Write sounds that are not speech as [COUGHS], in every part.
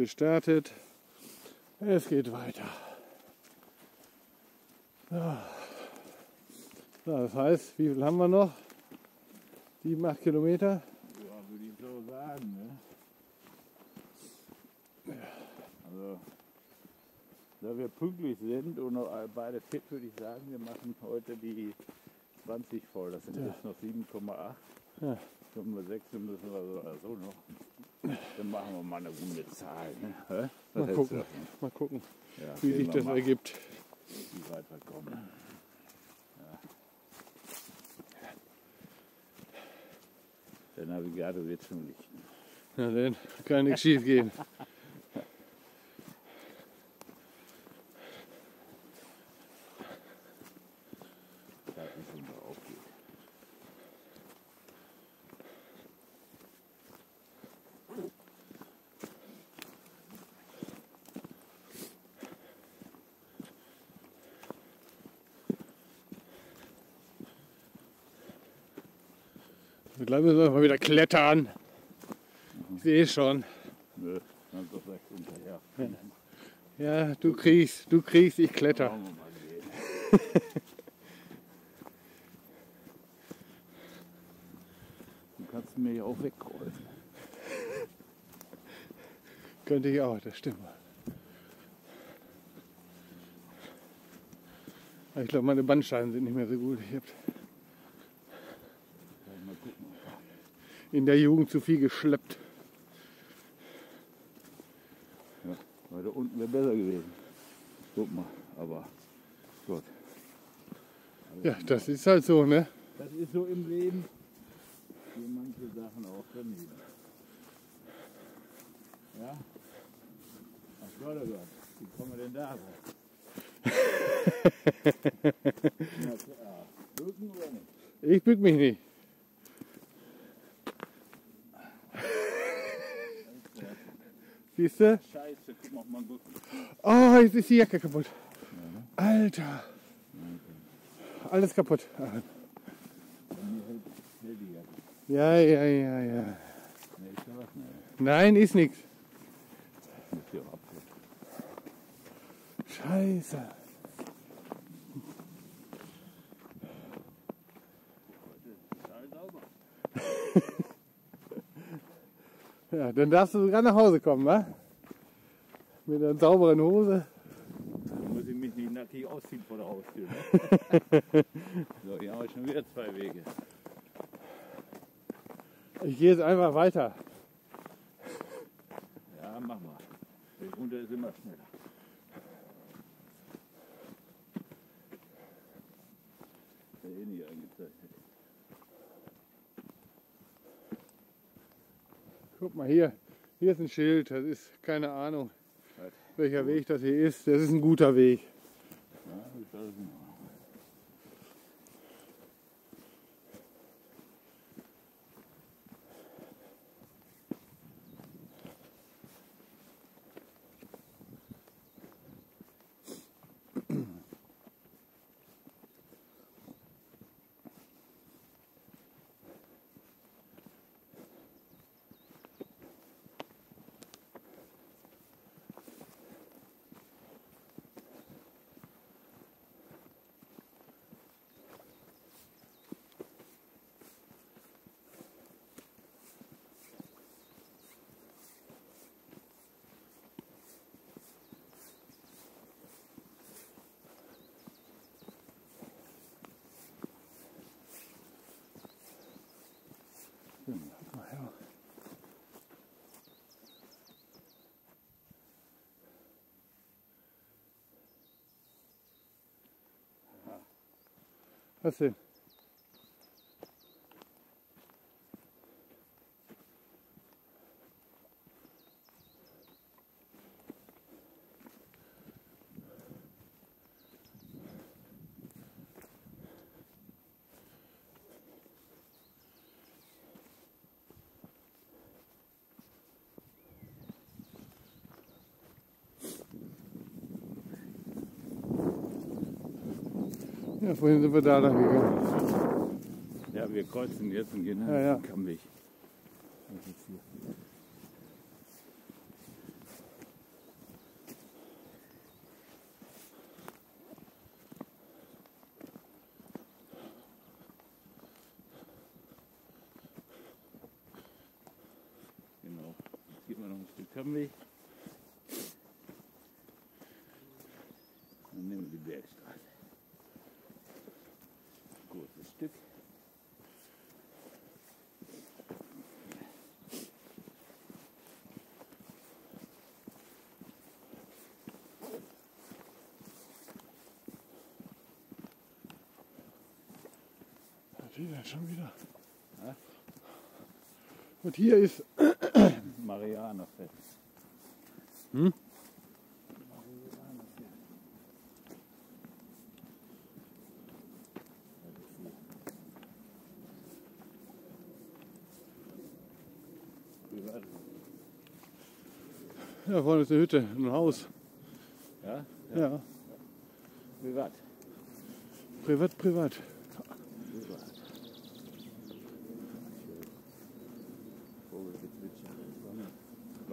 gestartet. Es geht weiter. Ja. So, das heißt, wie viel haben wir noch? 7, 8 Kilometer? Ja, würde ich so sagen. Ne? Also, da wir pünktlich sind und noch beide fit, würde ich sagen, wir machen heute die 20 voll. Das sind Ja. jetzt noch 7,8. Ja. 5,6 müssen wir so, so noch. Dann machen wir mal eine runde Zahl. Ne? Mal gucken, mal gucken? Ja, wie sich das mal, ergibt. Wie weit wir kommen. Der Navigator wird schon lichten. Na dann kann nichts schief gehen. [LAUGHS] Da ist unser aufgeht. Gleich müssen wir mal wieder klettern. Ich sehe schon. Nö, dann doch gleich hinterher. Ja, du kriegst, du kriegst, ich kletter. Du kannst mir ja auch wegrollen. Könnte ich auch, das stimmt. Ich glaube, meine Bandscheiben sind nicht mehr so gut. Ich habe Mal gucken. In der Jugend zu viel geschleppt. Ja, weiter unten wäre besser gewesen. Guck mal, aber gut. Ja, das ist halt so, ne? Das ist so im Leben. Hier manche Sachen auch daneben. Ja? Ach Gott, oh Gott. Wie kommen wir denn da raus? [LAUGHS] Na klar. Rücken oder nicht? Ich bück mich nicht. Siehst du? Scheiße, guck mal, gut. Oh, jetzt ist die Jacke kaputt. Alter. Alles kaputt. Ja, ja, ja, ja. Ne? Ne, Nein, ist nichts. Scheiße. [LAUGHS] Ja, dann darfst du sogar nach Hause kommen, wa? Mit einer sauberen Hose. Dann muss ich mich nicht nackig ausziehen vor der Haustür. Ne? [LAUGHS] so, hier haben wir schon wieder zwei Wege. Ich gehe jetzt einfach weiter. Ja, mach mal. Der runter ist immer schneller. Ja eh nicht eingezeichnet. Guck mal hier. Hier ist ein Schild. Das ist keine Ahnung, welcher Weg das hier ist. Das ist ein guter Weg. Ja, ist alles in Ordnung. Mal her. Was denn? Ja, vorhin sind wir da lang gegangen. Ja, wir kreuzen jetzt und gehen Ja, ja. Kammweg. Das ist hier. können wir. Dann nehmen wir die Bergstraße. Kurzes Stück. Hier denn schon wieder? Ja. Und hier ist [COUGHS] Marianerfest. Hm? Da vorne ist eine Hütte, ein Haus. Ja? Ja, Privat. privat, privat. Privat.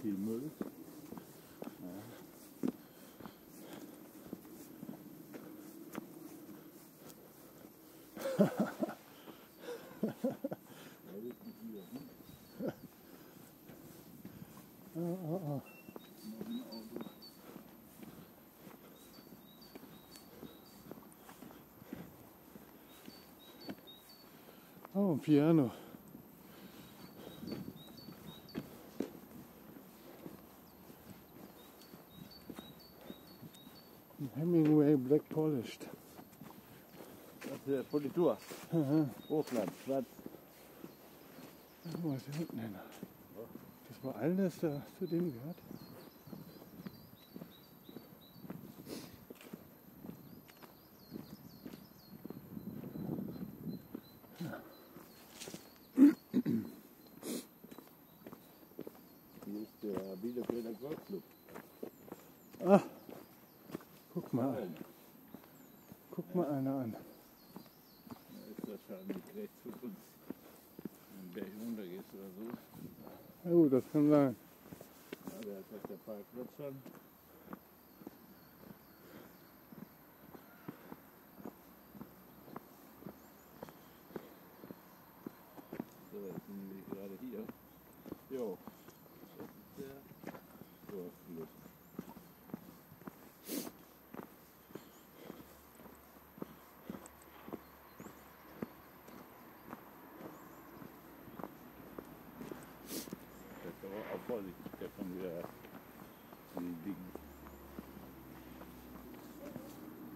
Hat sich aber ganz schön abgeschottet hier. Ja, Abgeschottet, viel Müll. Ja. oh, ein Piano. Ein Hemingway Polished. Das ist Politur. Aha. Hochland, hin. Das war alles, der zu dem gehört. Hier ist der Bielefelder Golfclub. Ah, guck mal, guck mal einer an. Da ist wahrscheinlich rechts von uns. Wenn der Berg runtergehst oder so. Oh, das kann sein. Ja, da ist auch der Parkplatz schon. So, jetzt sind wir gerade hier. Jo, das ist der Golfclub. Das vorsichtig, der kommt wieder die dicken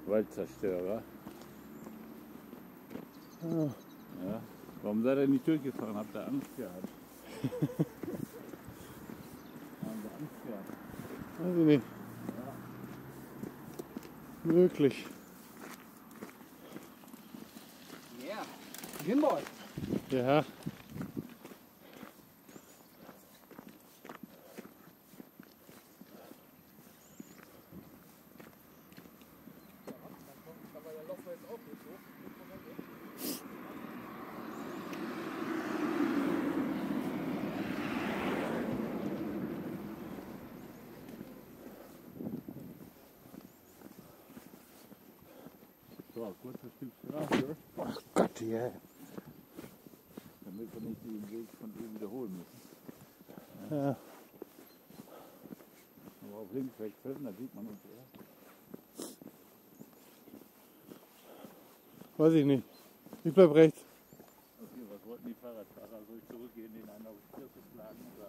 Waldzerstörer. Ja. Warum seid ihr nicht durchgefahren? Habt ihr Angst gehabt? Haben Sie Angst gehabt? weiß ich nicht. Möglich. Yeah, Gimbal. Ja. Aber da laufen wir jetzt auch nicht so. So, ein kurzes Stück Straße, Ach Gott, ja. damit wir nicht den Weg von ihm wiederholen müssen. ja. Aber wechseln, da sieht man uns eher. Weiß ich nicht. Ich bleib rechts. Okay, was wollten die Fahrradfahrer? Soll ich zurückgehen, den einen auf die Kirche schlagen? Oder?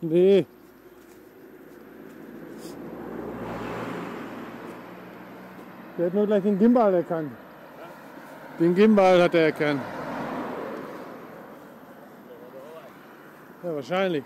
Nee. Der hat nur gleich den Gimbal erkannt. Den Gimbal hat er erkannt. Ja, wahrscheinlich.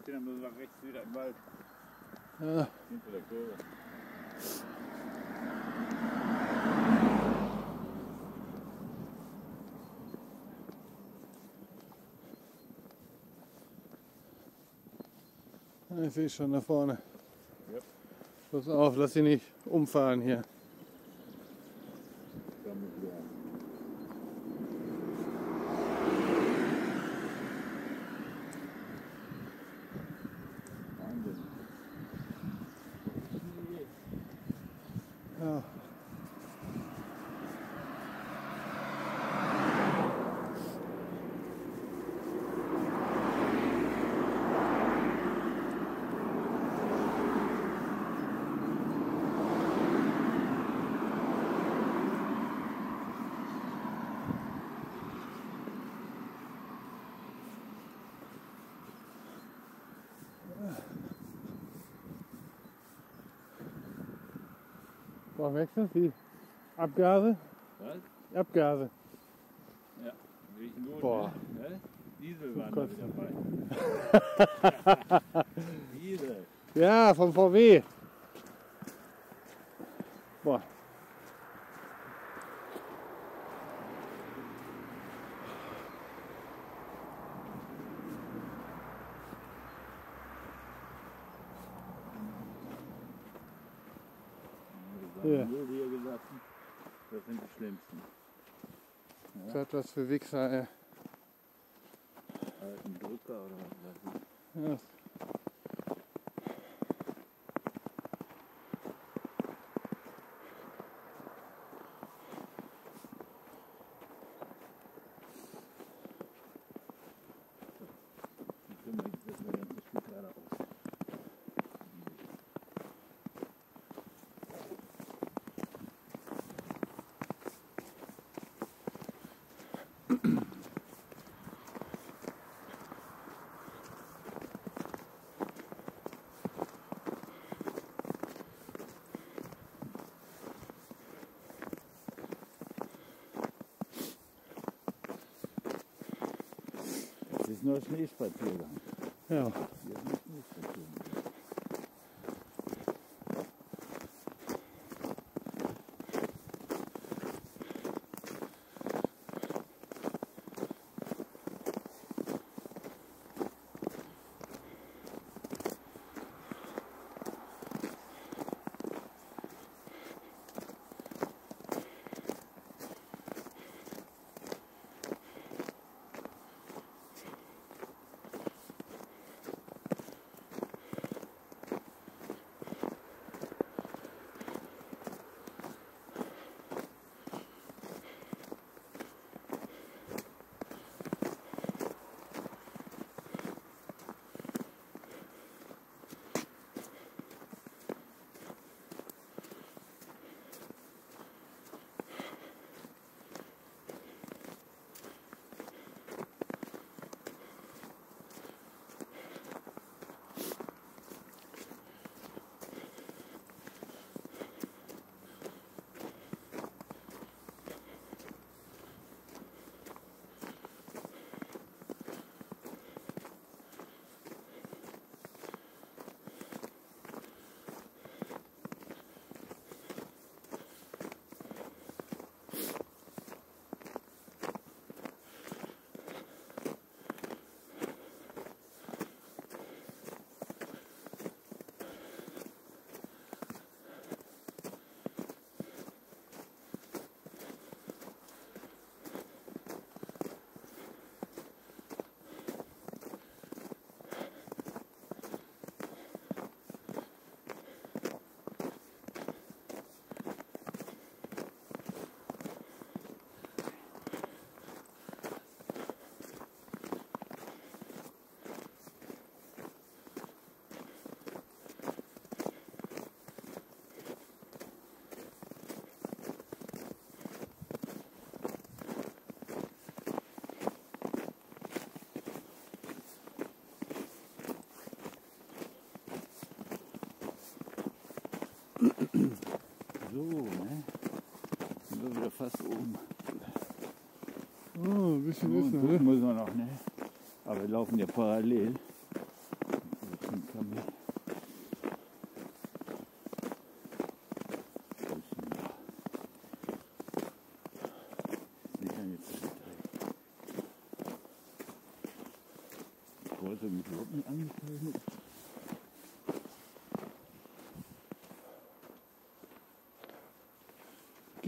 Bisschen, dann müssen wir rechts wieder im Wald Ja, hinter der Kurve. ich sehe schon da vorne. Yep. Pass auf, lass sie nicht umfahren hier. Du die Abgase? Was? Abgase. Ja, riechen gut. Boah. Ne? Diesel waren da Gott. wieder bei. Diesel. Ja, vom VW. Boah. Ja. Ja. Müll hier gelassen. Das sind die schlimmsten. Was hat das für Wichser, ey. Alten Drucker oder was weiß ich. Ja. Die können wir jetzt erstmal ganz ein Stück geradeaus. Es ist nur Schneespaziergang. ja. So, ne? Sind wir wieder fast oben. Oh, ein bisschen ist noch, ne? müssen wir noch, ne? Aber wir laufen ja parallel.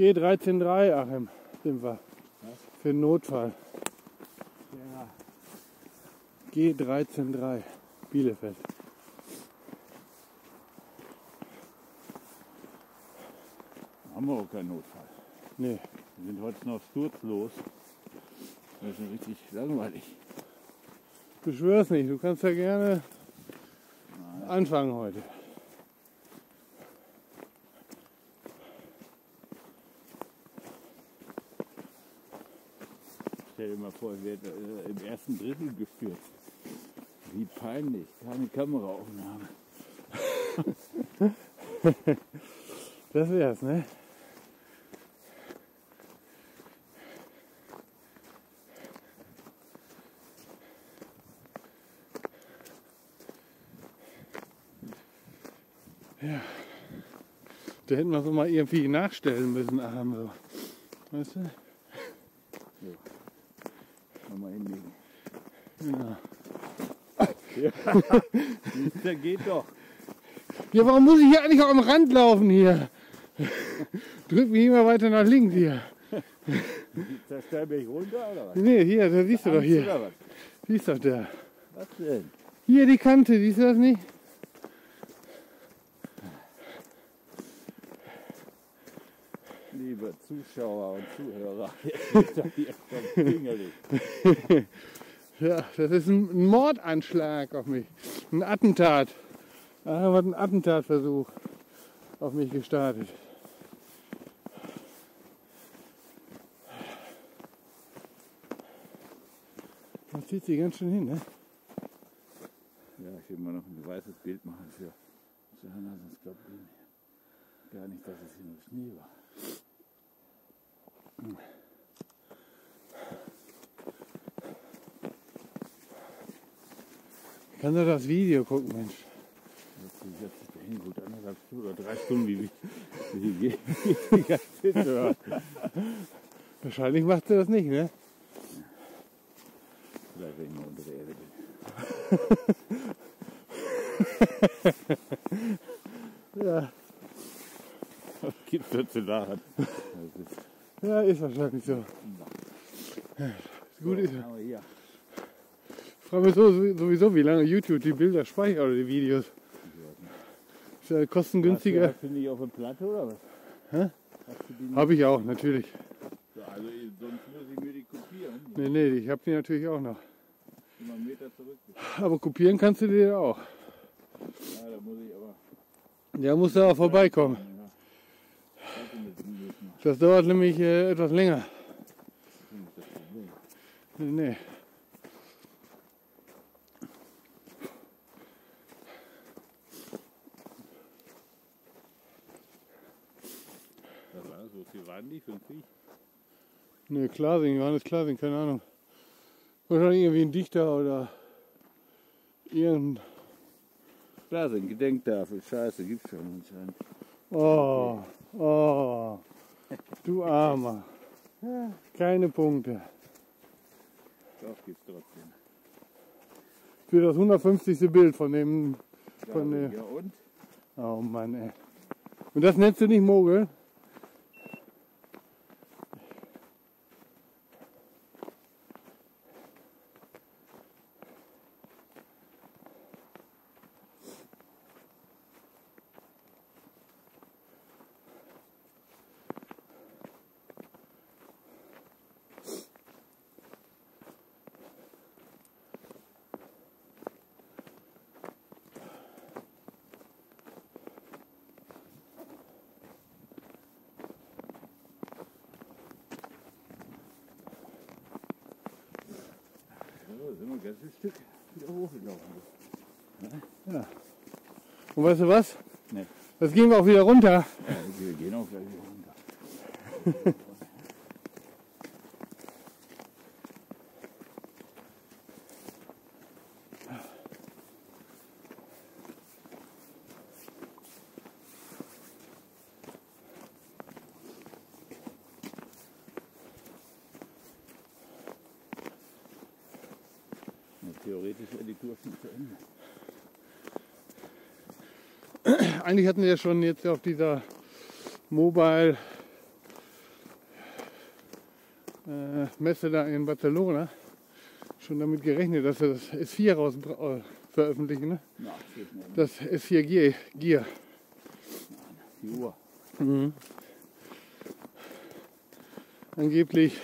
G133, Achim, sind wir. Was? Für den Notfall. Ja. G133, Bielefeld. Haben wir auch keinen Notfall. Nee, Wir sind heute noch sturzlos. Das ist richtig langweilig. beschwör's nicht. Du kannst ja gerne anfangen heute. Stell dir mal vor, ich werde äh, im ersten Drittel gestürzt. Wie peinlich. Keine Kameraaufnahme. [LAUGHS] Das wär's, ne? Ja. Da hätten wir so mal irgendwie nachstellen müssen, Arm so. Weißt du? Nochmal hinlegen. Ja. [LAUGHS] Der geht doch. ja, warum muss ich hier eigentlich auch am Rand laufen hier? Drück mich immer weiter nach links hier. Der Steinberg runter oder was? Nee, hier, da siehst du doch hier. Was? Siehst doch da. was denn? Hier die Kante, siehst du das nicht? Zuschauer und Zuhörer, [LAUGHS] wird. Ja, das ist ein Mordanschlag auf mich. Ein Attentat. Da hat ein Attentatversuch auf mich gestartet. Man zieht sie ganz schön hin, ne? Ja, ich will mal noch ein weißes Bild machen für Johanna, sonst glaubt ihr gar nicht, dass es hier nur Schnee war. Kannst du das Video gucken, Mensch? Jetzt setzt sich dahin, gut anderthalb Stunden oder drei Stunden, wie, wie die ganze hören. Wahrscheinlich macht sie das nicht, ne? Vielleicht, wenn ich mal unter der Erde bin. [LAUGHS] Ja, Was gibt's da zu lachen? Ja ist wahrscheinlich so. Gut ist. Hier, Ich frage mich so, sowieso, wie lange YouTube die Bilder speichert oder die Videos. Ist ja kostengünstiger. Hast du die auf der Platte oder was? Hä? Die? Habe ich auch, natürlich. Ja, Also sonst muss ich mir die kopieren. Nee, nee, ich habe die natürlich auch noch. Immer einen Meter zurück. Aber kopieren kannst du dir auch. Ja, da muss ich aber. Ja, musst du auch vorbeikommen. Ja. Das dauert nämlich äh, etwas länger. Nee. Das war so viel waren die für den Krieg. Nee, Klasing, Johannes Klasing, keine Ahnung. Wahrscheinlich irgendwie ein Dichter oder irgendein. Ein Gedenktafel. Scheiße, gibt's schon anscheinend. Oh, oh. Du Armer. Keine Punkte. Doch, gibt's trotzdem. Für das 150. Bild von dem. Von Ja, der- ja und? Oh Mann, ey. Und das nennst du nicht Mogel? Und weißt du was? Nee. Jetzt gehen wir auch wieder runter. Ja, wir gehen auch gleich wieder runter. theoretisch wäre die Tour schon zu Ende. [CLEARS THROAT] Eigentlich hatten wir ja schon jetzt auf dieser Mobile äh, Messe da in Barcelona schon damit gerechnet, dass wir das S4 raus äh, veröffentlichen. Ne? Na. Das S4 Gear. Gear. Die Uhr. Angeblich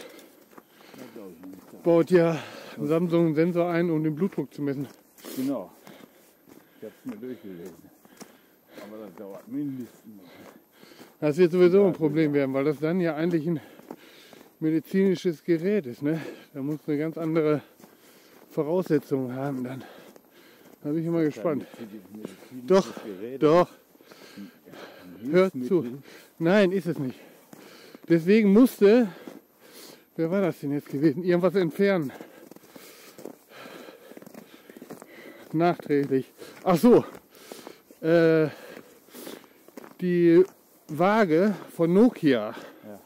Das glaube ich nicht. baut ja Samsung einen Sensor ein, um den Blutdruck zu messen. Genau. Ich habe es mir durchgelesen. Aber das dauert mindestens. Das wird sowieso ein Problem werden, weil das dann ja eigentlich ein medizinisches Gerät ist. Ne? Da muss eine ganz andere Voraussetzungen haben dann. Da bin ich immer gespannt. Doch, Doch, hört zu. Nein, ist es nicht. Deswegen musste, wer war das denn jetzt gewesen, irgendwas entfernen. Nachträglich. Ach so, äh, die Waage von Nokia. Ja.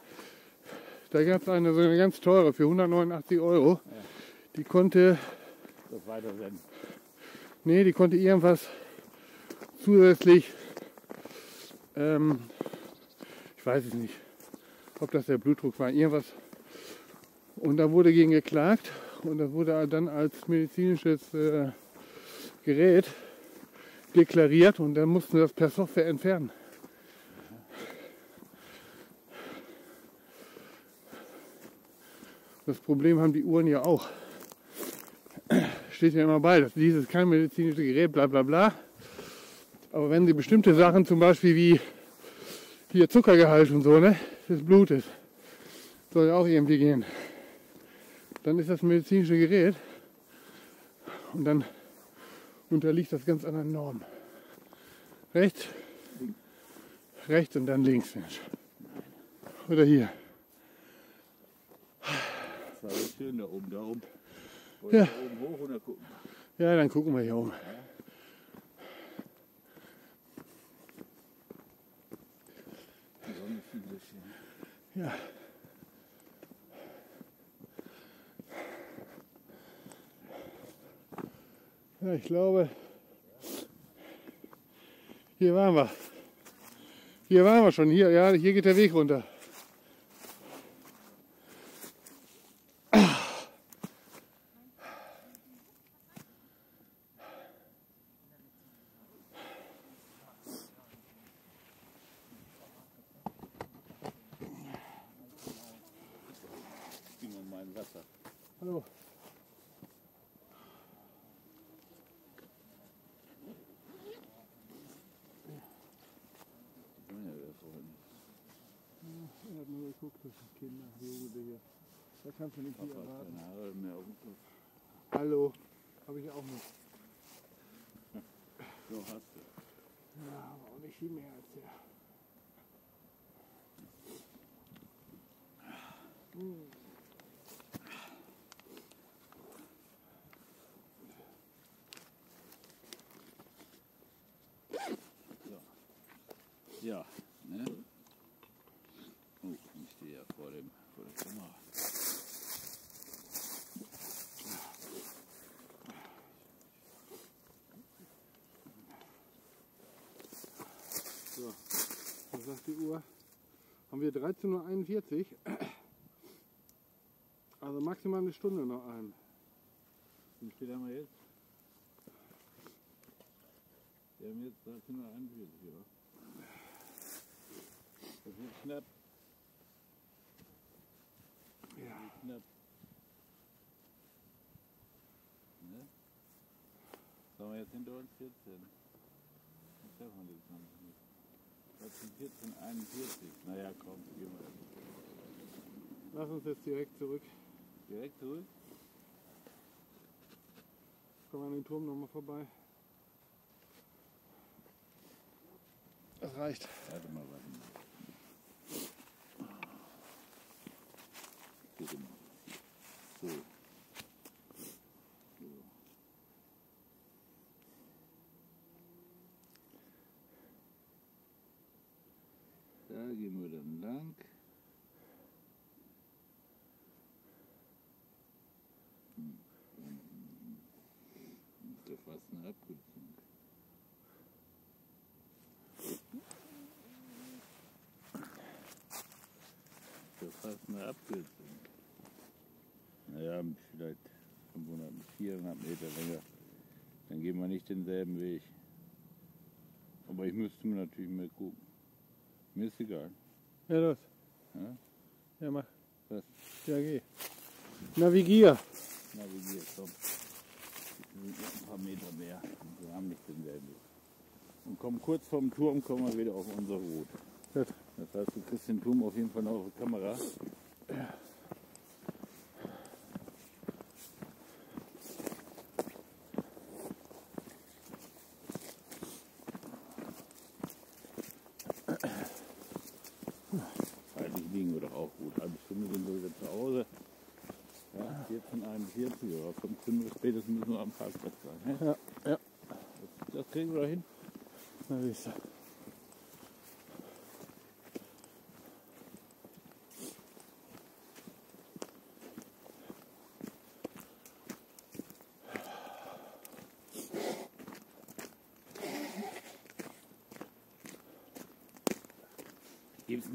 Da gab es eine, so eine ganz teure für 189 Euro. Die konnte, Das weitersenden. nee, die konnte irgendwas zusätzlich, ähm, ich weiß es nicht, ob das der Blutdruck war, irgendwas. Und da wurde gegen geklagt und das wurde dann als medizinisches äh, Gerät deklariert und dann mussten wir das per Software entfernen. Das Problem haben die Uhren ja auch. Steht ja immer bei, dass dieses kein medizinisches Gerät, bla bla bla. Aber wenn sie bestimmte Sachen, zum Beispiel wie hier Zuckergehalt und so, ne, des Blutes, soll ja auch irgendwie gehen. Dann ist das medizinische Gerät und dann unterliegt das ganz anderen Normen. Rechts, rechts und dann links. Oder hier. So schön da oben, da oben. Ja. Da oben hoch und da gucken. Ja, dann gucken wir hier um. Die Sonne ist ein bisschen. Ja. Ja, ich glaube, hier waren wir. Hier waren wir schon. Hier, ja, hier geht der Weg runter. Ging um mein Wasser. Hallo. Die können ja wieder vorhin. Er hat nur geguckt, das sind Kinder, Jugendliche hier. Da kannst du nicht viel Papa hat erwarten. keine Haare mehr auf dem Kopf. Hallo. Habe ich auch nicht. So hast du. Ja, aber auch nicht viel mehr als der. Ja, ne? Oh, ich stehe ja vor, dem, vor der Kamera. So, sagt die Uhr? Haben wir 13.41 Uhr. Also maximal eine Stunde noch ein. Wie spät haben wir jetzt? Wir haben jetzt 13.41 Uhr, ja. Das wird knapp, Ja. knapp. Ne? Was haben wir jetzt hinter uns? 14. Was schaffen wir jetzt 20 Minuten? 13, 14, 41. Naja, komm, gehen wir Lass uns jetzt direkt zurück. direkt zurück. Kommen wir an den Turm nochmal vorbei. Das reicht. Warte mal, warte mal. So. so. Da gehen wir dann lang. Eine Abkürzung. Naja, vielleicht 500, 400 Meter länger. Dann gehen wir nicht denselben Weg. Aber ich müsste mir natürlich mal gucken. Mir ist egal. Ja, los. Ja? Ja, mach. Was? Ja, geh. Navigier. Navigiert, komm. Wir sind ein paar Meter mehr. Wir haben nicht denselben Weg. Und kommen kurz vorm Turm, kommen wir wieder auf unsere Route. Gut. Das heißt, du kriegst den Turm auf jeden Fall noch auf die Kamera. Zeitlich liegen wir doch auch gut. Halbe Stunde sind wir wieder zu Hause. Ja, 1441 oder 15 Uhr spätestens müssen wir am Parkplatz sein. Ne? Ja, ja. Das, das kriegen wir doch hin. Na, siehst du. Gibt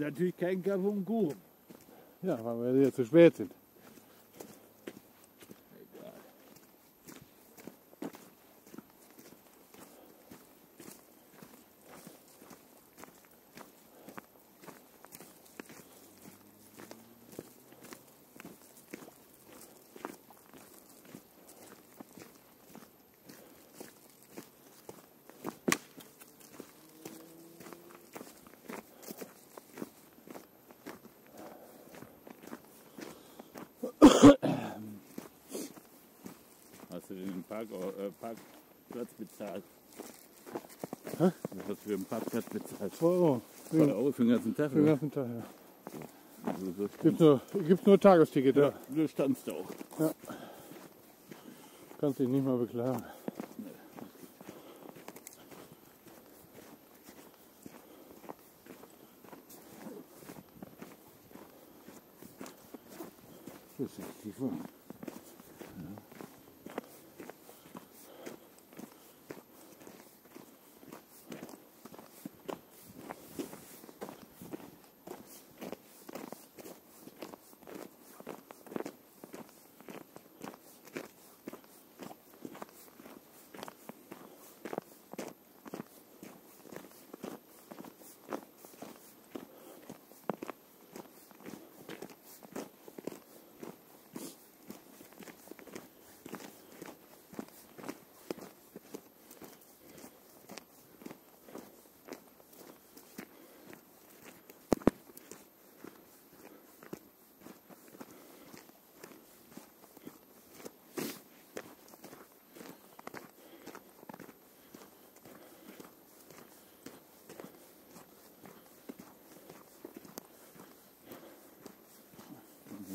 natürlich Kampf um Kuchen. Ja, weil wir hier zu spät sind. Park, Parkplatz bezahlt? Hä? Hast du für den Parkplatz bezahlt? 2 Euro. Zwei Euro für den ganzen Tag? Für den oder? ganzen Tag, ja. Also so Gibt nur, gibt's nur Tagesticket, ja. Du standst auch. Kannst dich nicht mal beklagen. Das ist die Form.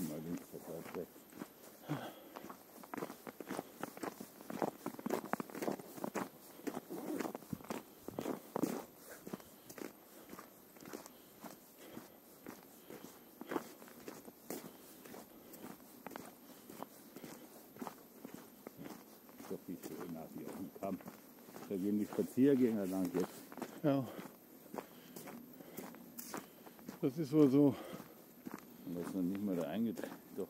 Mal links verkehrt weg. Doch wie schön nach hier auf dem Kamm. Da gehen die Spaziergänger lang jetzt. Ja. Das ist wohl so. Und das ist noch nicht mal der eingetragen. Doch,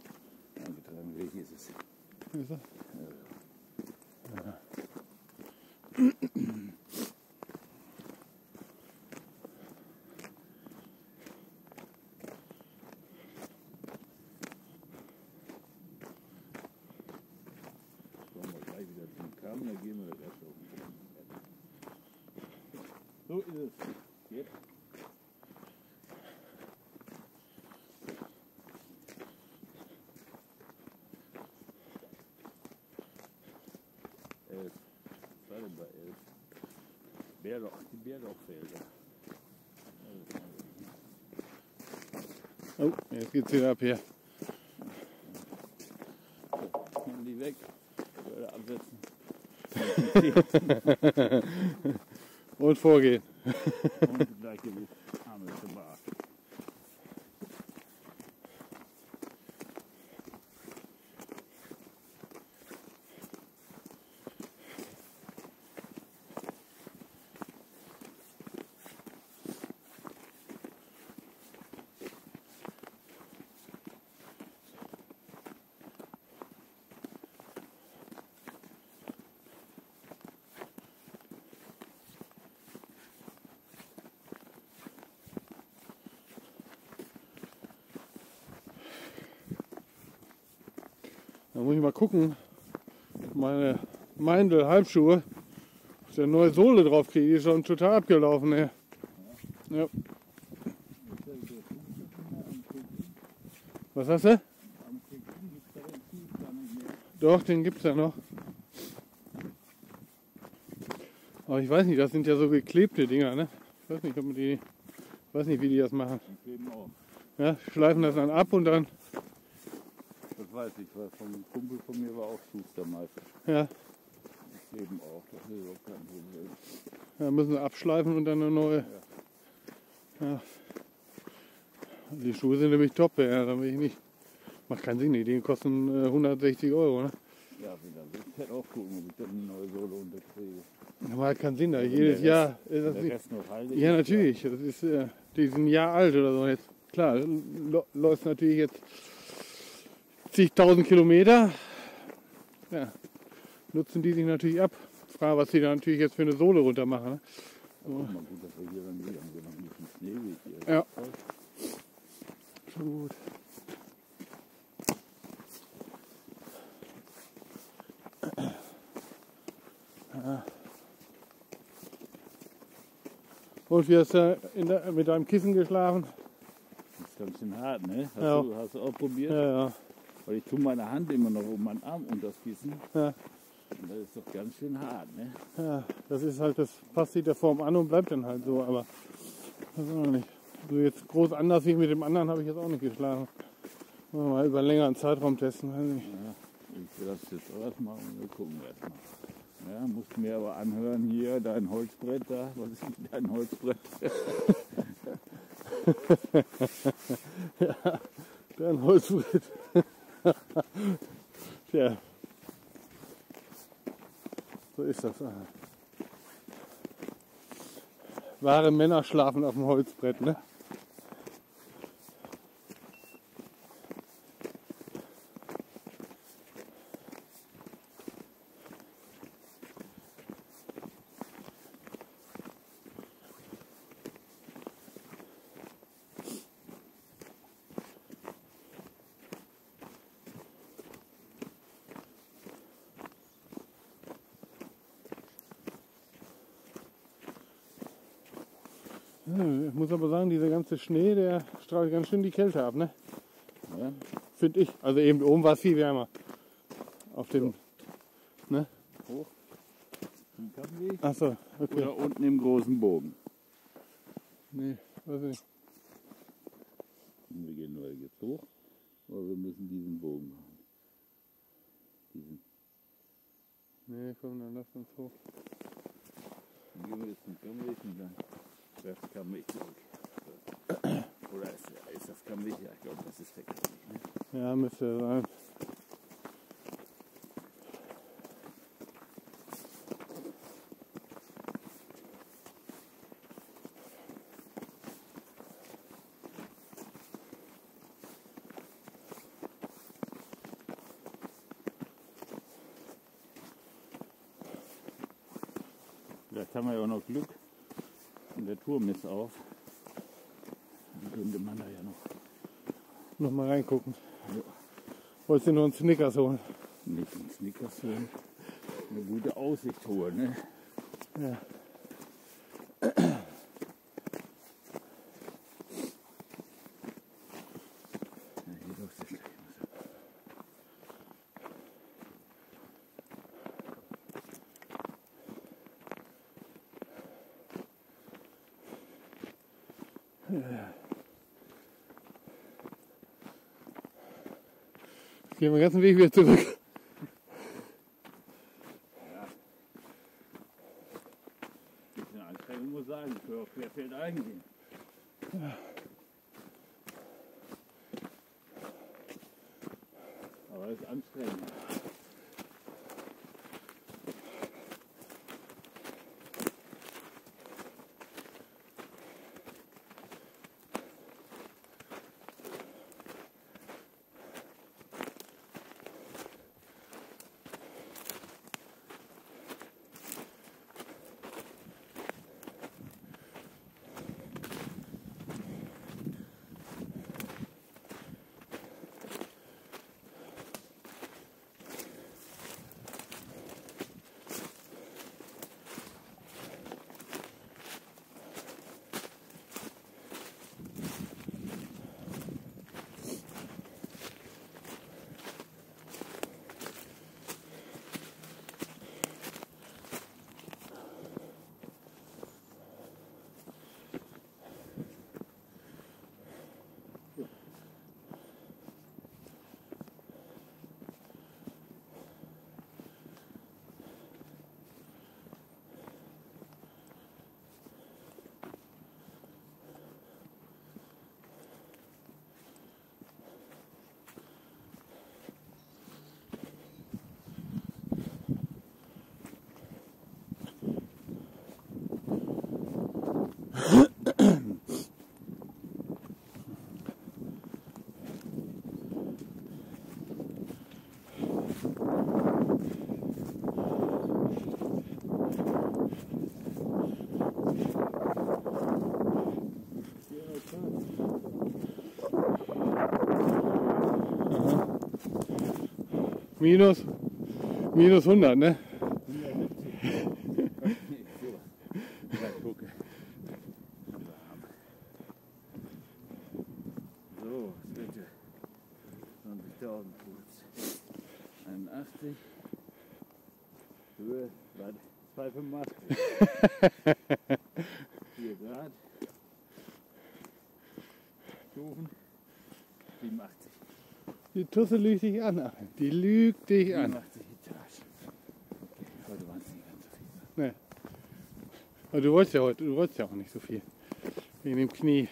eingetragen Weg ist es. Ist er? Kommen wir gleich wieder zum Kamm, dann gehen wir gleich auf den Kamm. So ist es. Jetzt. Elf. Bei elf? Bärlauch, die Bärlauchfelder. Oh, jetzt geht's wieder ab hier. Nimm die weg. Oder absetzen. [LAUGHS] Und vorgehen. Und Gleichgewicht. Arme zum Bar. Da muss ich mal gucken. Meine Meindl Halbschuhe. ob ich eine neue Sohle drauf kriege. Die ist schon total abgelaufen. Ey. Ja. Was hast du? Doch, den gibt's ja noch. Aber ich weiß nicht, das sind ja so geklebte Dinger, ne? Ich weiß nicht, ob man die. Ich weiß nicht, wie die das machen. Die kleben auch. Ja, schleifen das dann ab und dann. Weiß ich, weil vom Kumpel von mir war auch Schustermeister. Ja, Die kleben auch. Das ist auch kein Problem. dann müssen sie abschleifen und dann eine neue. Ja. Die Schuhe sind nämlich top, ja, da will ich nicht. Macht keinen Sinn, die kosten äh, 160 Euro, ne? Ja, wieder. Ich werde auch gucken, ob ich dann eine neue Sohle unterkriege. Das macht keinen Sinn, da Wenn jedes der Jahr. Rest- Ist das nicht, Rest ja, natürlich. Das ist, äh, die sind ein Jahr alt oder so jetzt. Klar, läuft natürlich jetzt zigtausend Kilometer. Ja, nutzen die sich natürlich ab. Frage, was die da natürlich jetzt für eine Sohle runter machen. Ne? Ja. Schon gut. Ja. Und wie hast du in der, mit deinem Kissen geschlafen? Das ist ganz schön hart, ne? Hast, Ja. du, hast du auch probiert? Ja, ja. Weil ich tue meine Hand immer noch um meinen Arm unter das Kissen. Ja. Und das ist doch ganz schön hart, ne? ja das ist halt, das passt sich der Form an und bleibt dann halt so, aber das ist auch nicht. So jetzt groß anders wie mit dem anderen habe ich jetzt auch nicht geschlafen. Mal über einen längeren Zeitraum testen. Weiß nicht. Ich will das jetzt ausmachen und wir gucken erstmal. Ja, musst mir aber anhören hier, dein Holzbrett da. Was ist denn dein Holzbrett? [LAUGHS] Dein Holzbrett. [LAUGHS] [LAUGHS] Tja. So ist das. Wahre Männer schlafen auf dem Holzbrett, ne? Ja, Ich muss aber sagen, dieser ganze Schnee, der strahlt ganz schön die Kälte ab, ne? Ja? Finde ich. Also eben oben war es viel wärmer. Auf dem. Ne? Hoch. Im Kammweg. Achso, okay. Oder unten im großen Bogen. Nee, weiß nicht. Und wir gehen nur jetzt hoch, aber wir müssen diesen Bogen machen. Diesen. Nee, komm, dann lass uns hoch. Dann gehen wir jetzt zum Kammweg und dann das Kammweg zurück. Oder ist, ist das Kammweg? Ja, ich glaube, das ist der Kammweg. Ne? Ja, müsste sein. Vielleicht haben wir ja auch noch Glück und der Turm ist auf. Dann könnte man da ja noch Noch mal reingucken. Ja. Wolltest du nur einen Snickers holen? nicht einen Snickers holen. Eine gute Aussicht holen. Ne? Ja, Gehen wir den ganzen Weg wieder zurück. Minus, minus 100, ne? 170. so. Ja, gucke. So, bitte. 20.000 Fuß. 81. Höhe, warte, 285. [LAUGHS] Die Tusse lügt dich an. Die lügt dich an. 87 Etagen. Heute waren es nicht ganz so viel. Aber du wolltest ja heute, du wolltest ja auch nicht so viel. Wegen dem Knie.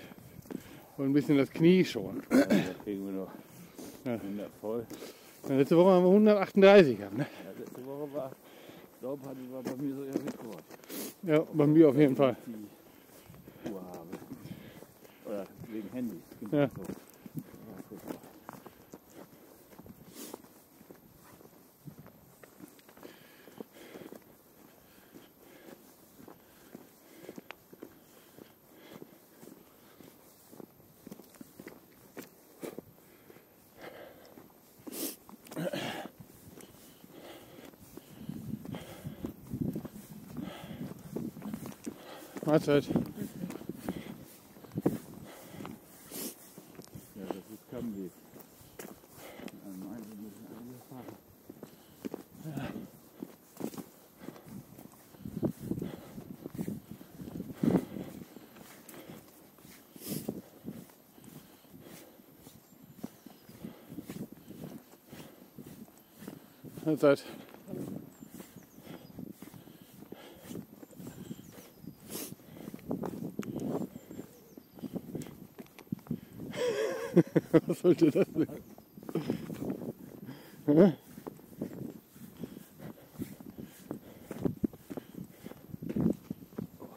Und ein bisschen das Knie schon. Ja, da kriegen wir noch Ja. 100 voll. Letzte Woche haben wir 138 gehabt, ne? Ja, letzte Woche war, Staub hatte war bei mir so der Rekord. Ja, bei mir auf jeden Fall. Die Uhr habe. Oder wegen Handy. Ja. So. Mahlzeit. Ja, das ist Kammweg. Mahlzeit. Sollte das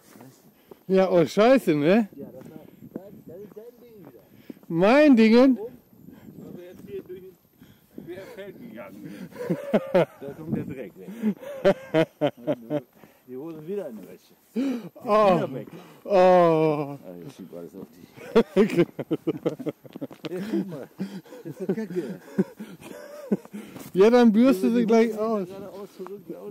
scheiße. Ja, oh Scheiße, ne? Ja, das, war, das, das ist dein Ding wieder. Mein Dingen. Weil wir jetzt hier durch ein Querfeld gegangen sind. da kommt der Dreck weg. Die Hose wieder in die Wäsche. Oh, Wieder weg. oh. Ah, ich schieb alles auf dich. Ja, guck mal. Das ist doch kacke. Ja, dann bürste sie gleich aus.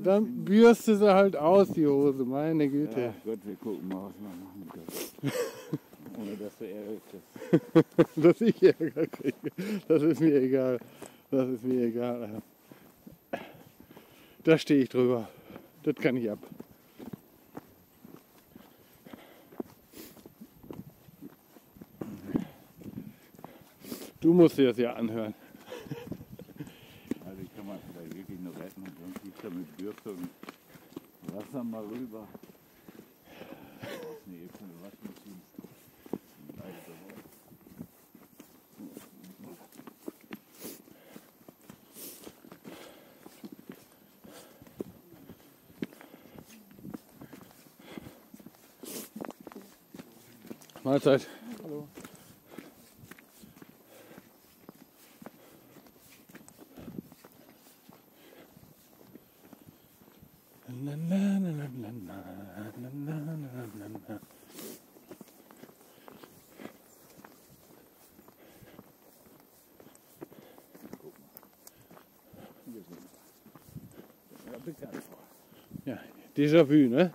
Dann bürste sie halt aus, die Hose, meine Güte. Ja, Gott, wir gucken mal, was wir machen können. [LAUGHS] Ohne dass du Ärger kriegst. [LAUGHS] Dass ich Ärger kriege, das ist mir egal. Das ist mir egal. Da stehe ich drüber. Das kann ich ab. Du musst dir das ja anhören. Richtung Wasser mal rüber. Nee, jetzt eine Waschmaschine. Mahlzeit. Ja, Déjà-vu, ne?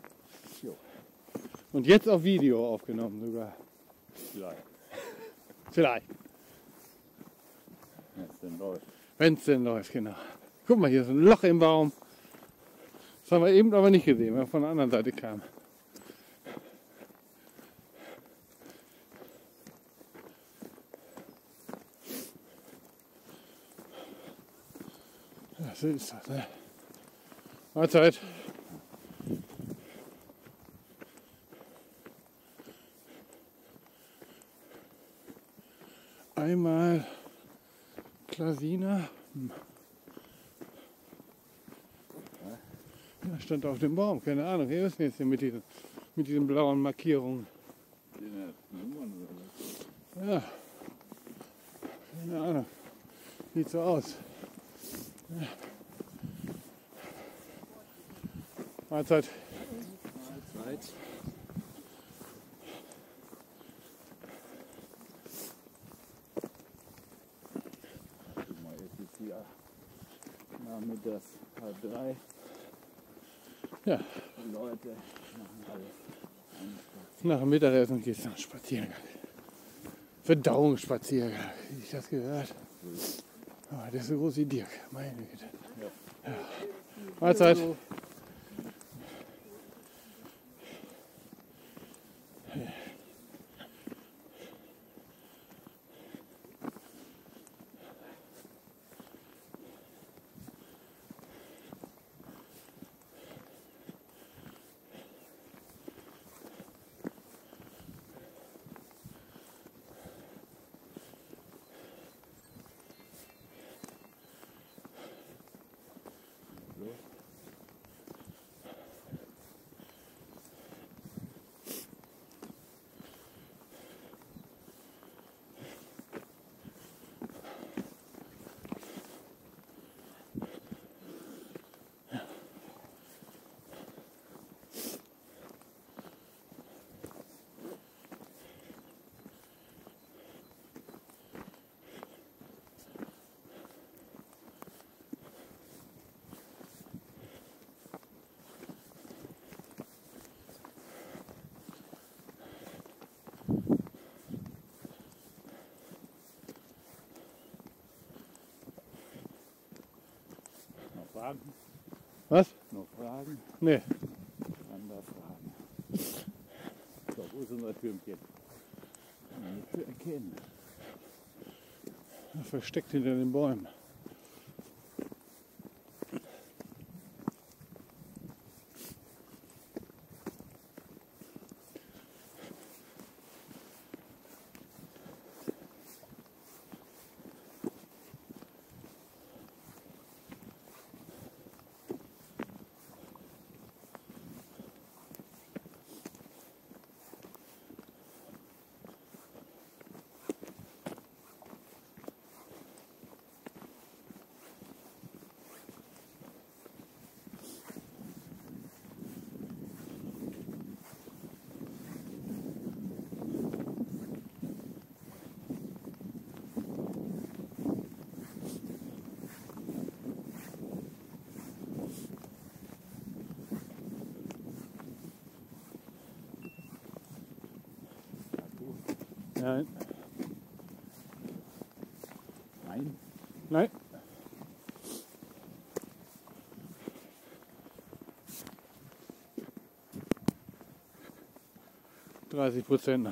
Jo. Und jetzt auf Video aufgenommen sogar. Vielleicht. Vielleicht. Wenn es denn läuft. Wenn es denn läuft, genau. Guck mal, hier ist ein Loch im Baum. Das haben wir eben aber nicht gesehen, weil er von der anderen Seite kam. Ja, so ist das, ne? Mahlzeit. stand auf dem Baum, keine Ahnung. Wir ist jetzt mit diesen, mit diesen blauen Markierungen. Ja, keine Ahnung. Sieht so aus. Ja. Mahlzeit. Mahlzeit. Mal, jetzt ist hier nachmittags halb drei. Ja. Leute. Nach dem Mittagessen geht es dann Spaziergang. Verdauungsspaziergang, wie ich das gehört. Oh, der ist so groß wie Dirk, meine Güte. Ja. Mahlzeit. Noch Fragen? Was? Noch Fragen? Nee, Andere Fragen. So, wo ist unser Türmchen? Nicht zu erkennen. versteckt hinter den Bäumen. Nein, Nein? nein. Dreißig Prozent.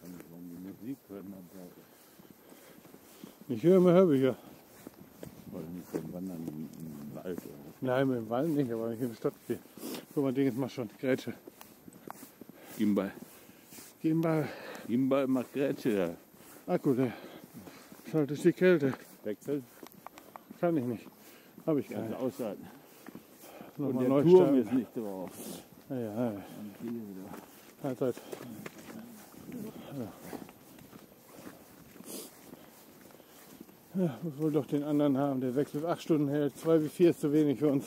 Kann ich mal die Musik hören? Aber Ich höre immer Hörbücher. weil nicht beim Wandern im, im Wald. Oder? Nein, mit dem Wald nicht, aber wenn ich in die Stadt gehe. Guck mal, Ding ist mal schon. Grätsche. Gimbal. Mal Gimbal macht Grätsche da. Akku, der schaltet die Kälte. Wechseln. Kann ich nicht. Habe ich gar Kannst nicht. du ausschalten. Und der Turm ist nicht drauf. Ja, ja, ja. Halbzeit. Ja. Muss wohl doch den anderen haben. Der bis acht Stunden hält. Zwei bis vier ist zu wenig für uns.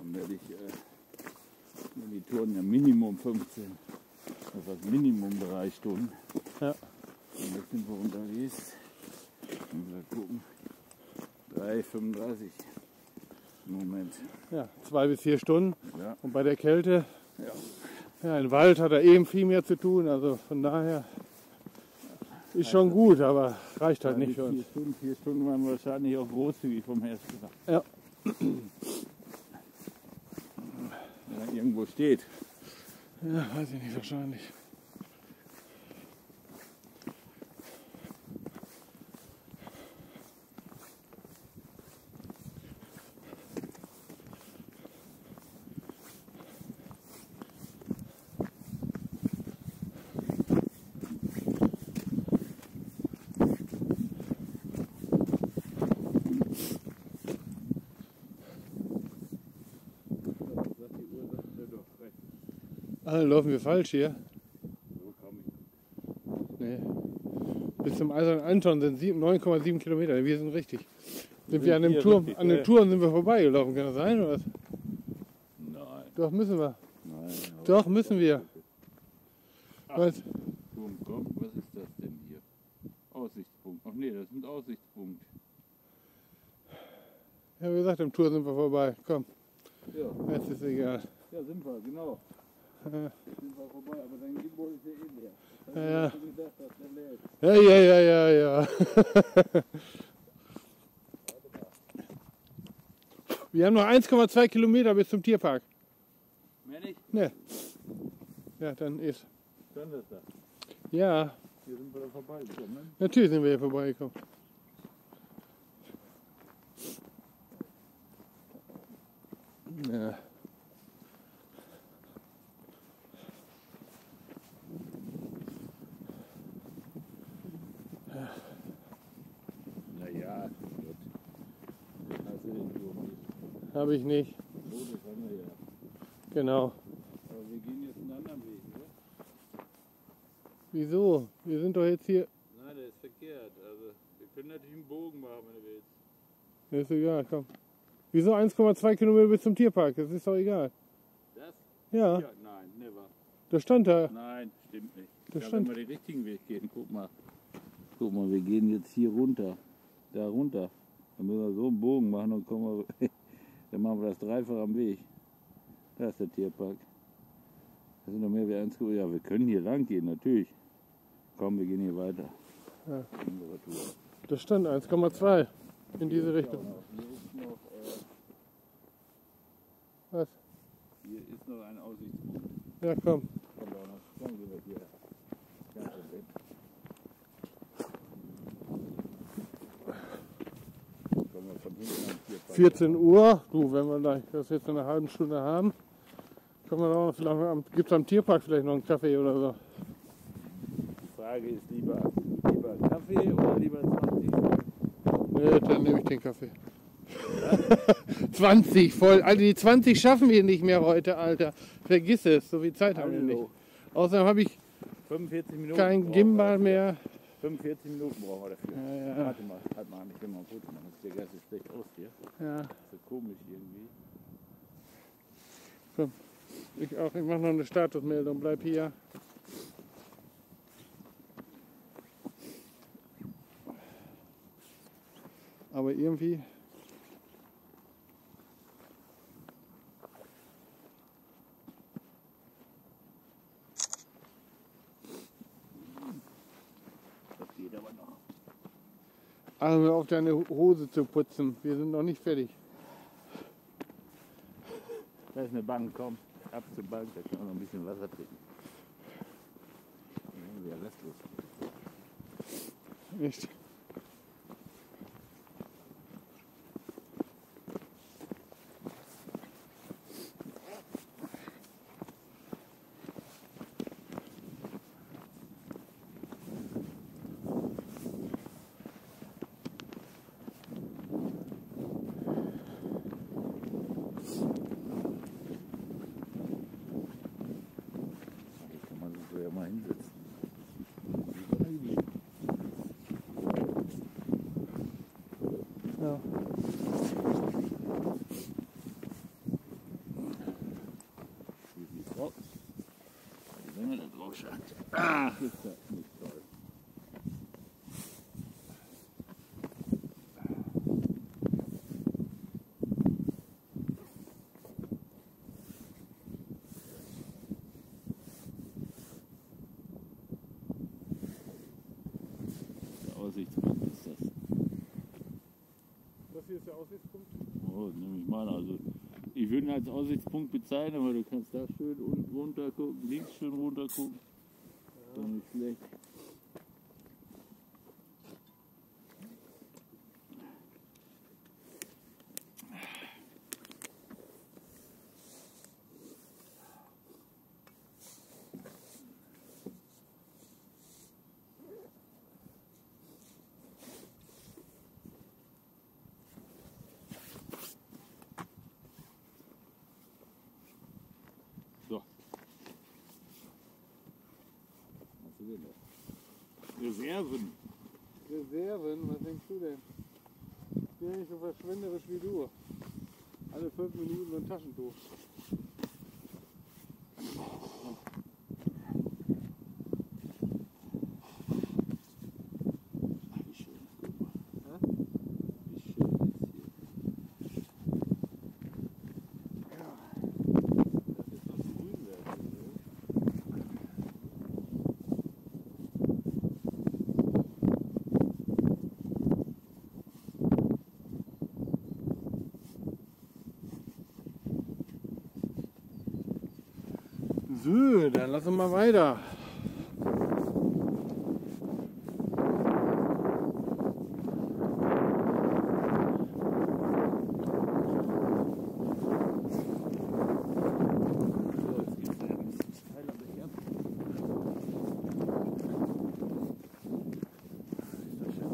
Allmählich äh, sind die Touren ja Minimum 15. Das heißt Minimum drei Stunden. Ja. Und jetzt sind wir unterwegs. Und wir gucken. 3,35 im Moment. Ja, zwei bis vier Stunden. Ja, Und bei der Kälte, ja. ja, im Wald hat er eben viel mehr zu tun. Also von daher ist schon gut, aber reicht halt nicht für uns. Vier Stunden, vier Stunden waren wahrscheinlich auch großzügig vom Hersteller. Ja. Wenn er irgendwo steht. Ja, weiß ich nicht, wahrscheinlich. Ah, laufen wir falsch hier. So komm ich. Nee. Bis zum Eisernen Anton sind sieben- 9,7 Kilometer. Wir sind richtig. Sind wir an dem Turm, richtig, an dem. Turm sind wir vorbeigelaufen, kann das sein? Oder was? Nein. Doch, müssen wir. Nein. Doch, müssen wir. Ach, Was? Turm, komm, was ist das denn hier? Aussichtspunkt. Ach nee, das ist ein Aussichtspunkt. Ja, wie gesagt, am Tour sind wir vorbei. Komm, Ja, jetzt ist egal. ja sind wir, genau. Ja. Ist ja. Das Ja, ja. ist. Ja, ja. Wir haben noch 1,2 Kilometer bis zum Tierpark. Mehr nicht? Ne. Ja, dann ist. Dann das da. Ja, Hier sind wir da vorbeigekommen, ne? natürlich sind wir hier vorbeigekommen. Ja. Naja, gut. Hast du den Turm nicht? Habe ich nicht. So, das haben wir ja. Genau. Aber wir gehen jetzt einen anderen Weg, oder? Wieso? Wir sind doch jetzt hier. Nein, der ist verkehrt. Also, wir können natürlich einen Bogen machen, wenn du willst. Ist egal, komm. Wieso 1,2 Kilometer bis zum Tierpark? Das ist doch egal. Das? Ja, Ja, nein, never. das stand da. Nein, stimmt nicht. Das ja, stimmt. wenn wir den richtigen Weg gehen, guck mal. Guck mal, wir gehen jetzt hier runter. Da runter. Dann müssen wir so einen Bogen machen, dann kommen wir. Dann machen wir das dreifach am Weg. Da ist der Tierpark. Das sind noch mehr wie 1 Ja, wir können hier lang gehen, natürlich. Komm, wir gehen hier weiter. Ja. Das stand 1,2 in diese Richtung. äh, Was? hier ist noch ein Aussichtspunkt. Ja, komm. Komm, noch. Komm, wir hier. Kein Problem. Kommen wir von hinten am Tierpark. 14 Uhr. Du, wenn wir das jetzt in einer halben Stunde haben, kommen wir auch noch vielleicht am, gibt's am Tierpark vielleicht noch einen Kaffee oder so. Die Frage ist lieber, lieber Kaffee oder lieber 20 Stück? Nee, dann nehme ich den Kaffee. [LAUGHS] 20 voll. Also die 20 schaffen wir nicht mehr heute, Alter. Vergiss es, so viel Zeit haben wir nicht. Außerdem habe ich 45 Minuten. kein Gimbal mehr. Dafür. 45 Minuten brauchen wir dafür. Ja, ja. Warte mal, halt mal an, ich will mal ein Foto machen. Das sieht ja ganz schlecht aus hier. Ja, So komisch irgendwie. ich auch. Ich mache noch eine Statusmeldung. Bleib hier. Aber irgendwie. Das geht aber noch. Also auf deine Hose zu putzen. Wir sind noch nicht fertig. Da ist eine Bank, komm. Ab zur Bank, da können wir noch ein bisschen Wasser trinken. Dann werden wir restlos. Nicht? Hier kann man sich so ja mal hinsetzen. Ja. Hier sieht's aus. Wenn schaut. Ach, ist das nicht toll. Der Aussichtspunkt ist das. Das hier ist der Aussichtspunkt. Oh, nehme ich mal. Also, ich würde ihn als Aussichtspunkt bezeichnen, aber du kannst da schön unten runter gucken, links schön runter gucken. Doch nicht schlecht. So. Was ist denn das? Reserven. Reserven, was denkst du denn? Ich bin ja nicht so verschwenderisch wie du. Alle fünf Minuten ein Taschentuch. Uns mal weiter. So, jetzt geht's ein bisschen steiler bergab. Ist das schön.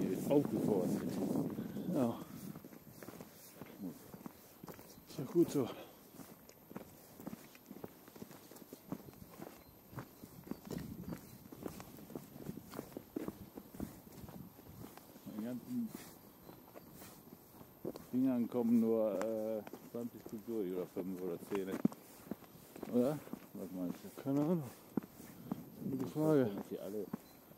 Hier ist aufgeforstet. Ja. Ist ja gut so. Den ganzen Dingern kommen nur äh, 20 Stück durch oder 5 oder 10. Oder? Was meinst du? Keine Ahnung. Gute Frage. Die alle,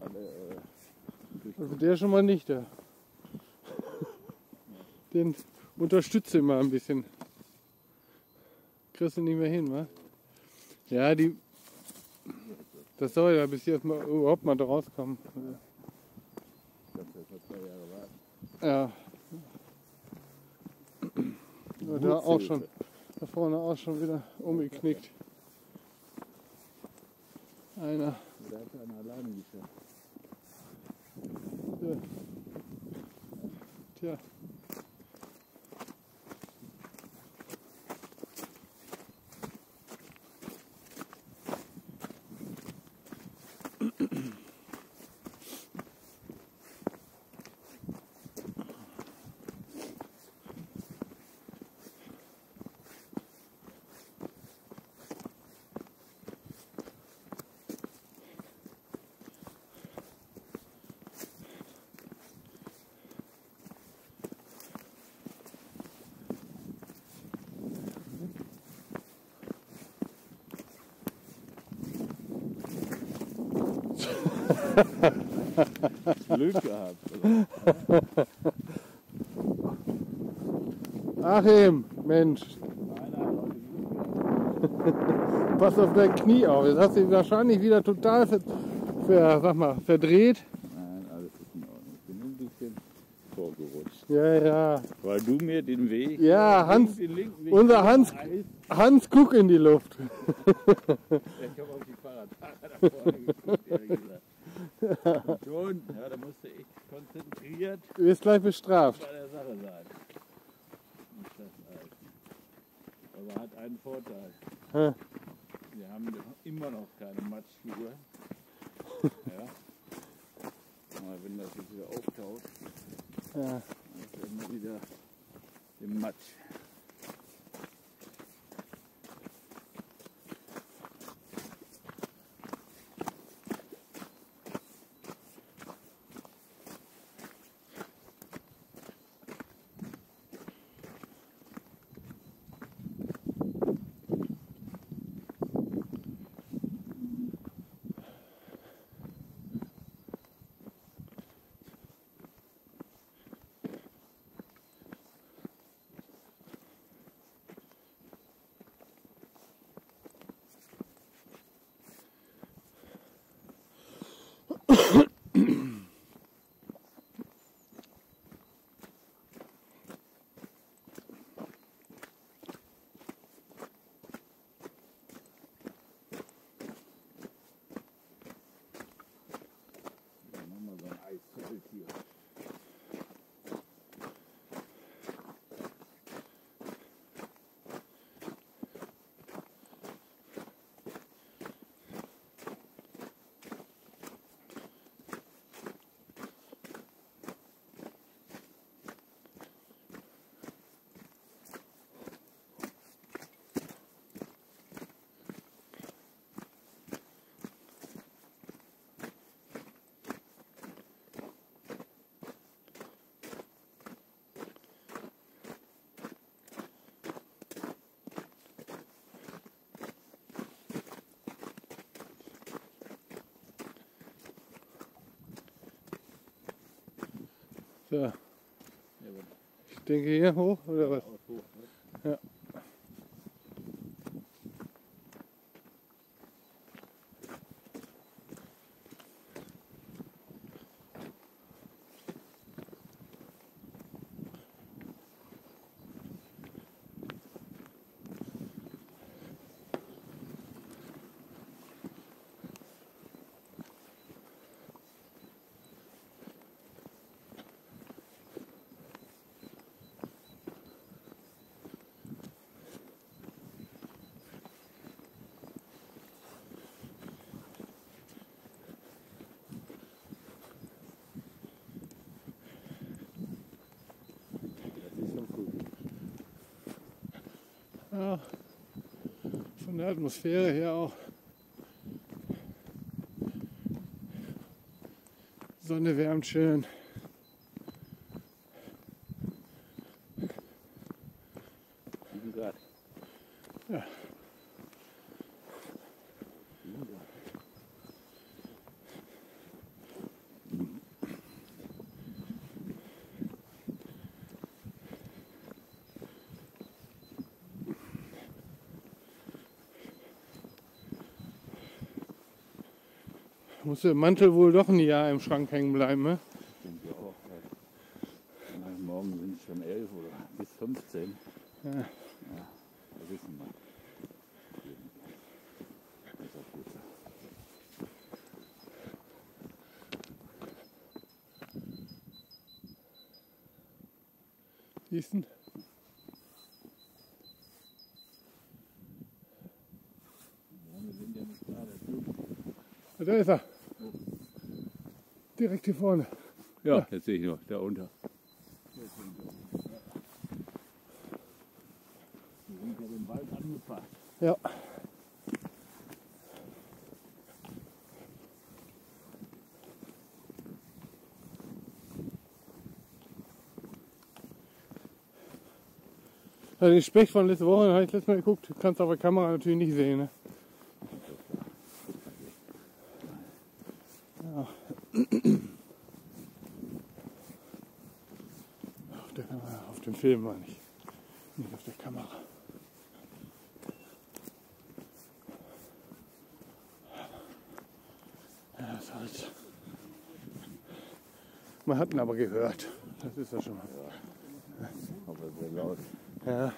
alle äh, Also der schon mal nicht, der. [LAUGHS] Den unterstütze mal ein bisschen. Kriegst du nicht mehr hin, wa? Ja, die. Das soll ja bis jetzt mal überhaupt mal da rauskommen. du erst mal zwei Jahre warten. Ja. Ja, da auch schon. Da vorne auch schon wieder umgeknickt. Einer. Da hat einer alleine geschafft. Ja. Tja. Glück gehabt. Achim, Mensch, pass auf dein Knie auf. Jetzt hast du ihn wahrscheinlich wieder total ver, ver, sag mal, verdreht. Nein, alles ist in Ordnung. Ich bin ein bisschen vorgerutscht. Ja, ja. Weil du mir den Weg. Ja, den Hans, den unser Hans- Hans, guck in die Luft. Ich habe auf die Fahrradfahrer da vorne geguckt, ehrlich gesagt. [LAUGHS] Schon, ja, da musste ich konzentriert Du wirst gleich bestraft. bei der Sache sein. Das. Aber hat einen Vorteil. Hä? Wir haben immer noch keine Matschschuhe. [LAUGHS] Ja. Mal wenn das jetzt wieder auftaucht, Ja. dann ist immer wieder im Matsch. Denke hier hoch oder was? Der Atmosphäre her auch. Sonne wärmt schön. Muss der Mantel wohl doch ein Jahr im Schrank hängen bleiben, ne? Ich denke auch. na, Morgen sind es schon 11 oder bis 15. Ja. Ja, wir wissen wir. Das ist auch gut so. Siehst du? Ja, wir sind ja nicht da, der Flug. Da ist er. Direkt hier vorne. Ja, jetzt sehe ich noch, da unter. Wir sind ja den Wald angefahren. Ja. Also den Specht von letzter Woche habe ich letztes Mal geguckt, kannst du auf der Kamera natürlich nicht sehen. Ne? Ja. Auf, der, Kamera- auf dem Film meine ich, nicht auf der Kamera. Ja, das ist halt. Man hat ihn aber gehört. Das ist ja schon mal. Aber sehr laut. Ja.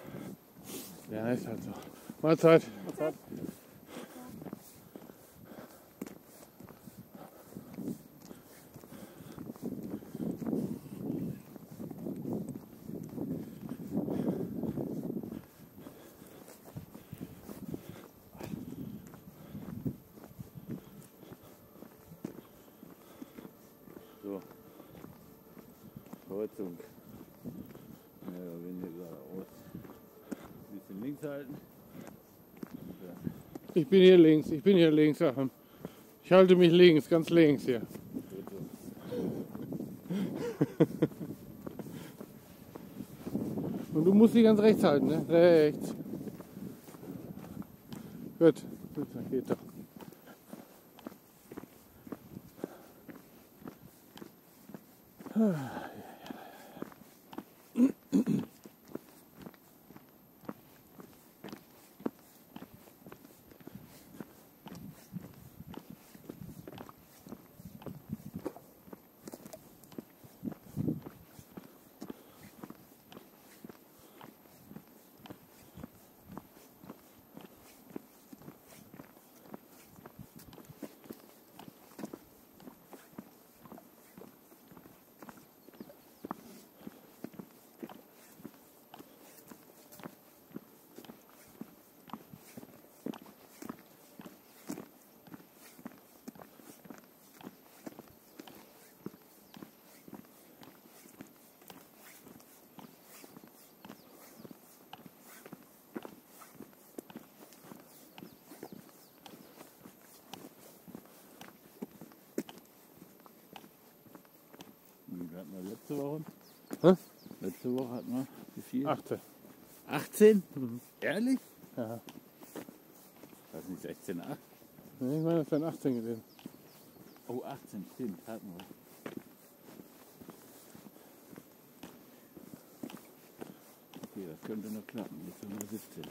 Ja, ist halt so. Mahlzeit. Mahlzeit. So. Kreuzung. Mehr oder weniger aus. Ein bisschen links halten. Und dann Ich bin hier links, ich bin hier links. Ich halte mich links, ganz links hier. Und du musst die ganz rechts halten, ne? Rechts. Gut, gut, dann geht doch. Wie viel hatten wir letzte Woche? Hä? Letzte Woche hatten wir wie viel? Achte. 18? Ehrlich? Ja. Das ist nicht 16, 8? Nee, Ich meine, das wären 18 gewesen. Oh, 18, stimmt, hatten wir. Okay, das könnte noch klappen. Jetzt sind wir 17.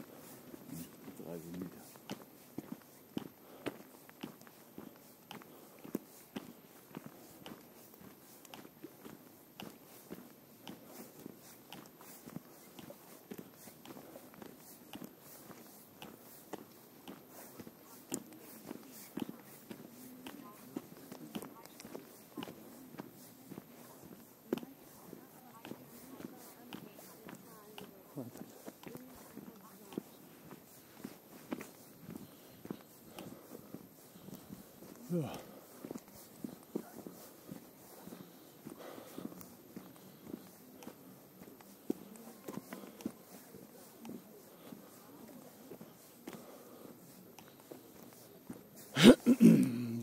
So.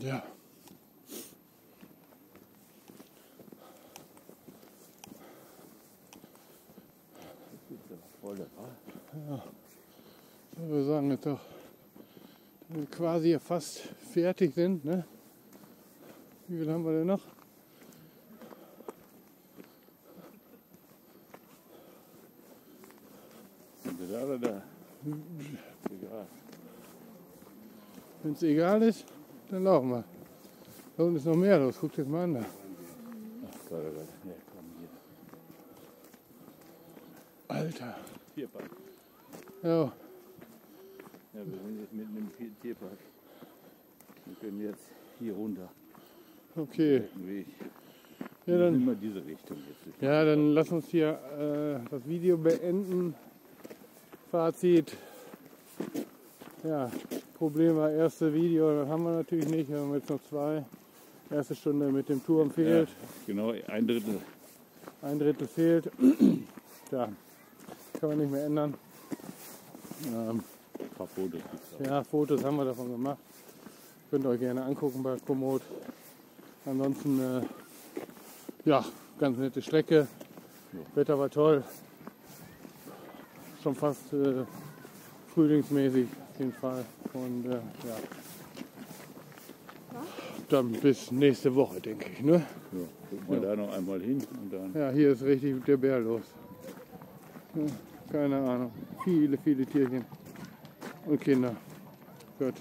ja. Ja. Ich würde sagen, das doch quasi fast fertig sind. Ne? Wie viel haben wir denn noch? Sind wir da oder da? Egal. Wenn es egal ist, dann laufen wir. Da unten ist noch mehr los. Guck dir das mal an. Da. Ach Gott, oh Gott. Ja, komm hier. Alter. Tierpark. Ja, Ja, wir sind jetzt mitten im Tier- Tierpark. Können jetzt hier runter. okay. Ja, dann, Immer diese Richtung jetzt. ja, dann lass uns hier äh, das Video beenden. Fazit. Ja, Problem war erste Video, das haben wir natürlich nicht. Wir haben jetzt noch zwei. Erste Stunde mit dem Turm fehlt. Ja, genau, ein Drittel. Ein Drittel fehlt. [CLEARS THROAT] ja, kann man nicht mehr ändern. Ähm, Ein paar Fotos gibt's auch. ja, Fotos haben wir davon gemacht. Könnt ihr euch gerne angucken bei Komoot. Ansonsten, äh, ja, ganz nette Strecke. Wetter war toll. Schon fast äh, frühlingsmäßig auf jeden Fall. Und äh, ja. Dann bis nächste Woche, denke ich. Ne? Ja, guck mal da noch einmal hin und dann. Ja, hier ist richtig der Bär los. Ja, keine Ahnung. Viele, viele Tierchen und Kinder. Gut.